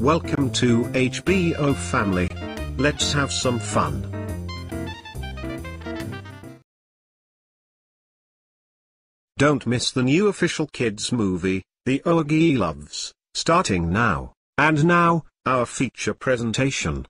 Welcome to HBO Family. Let's have some fun. Don't miss the new official kids movie, The Oogieloves, starting now. And now, our feature presentation.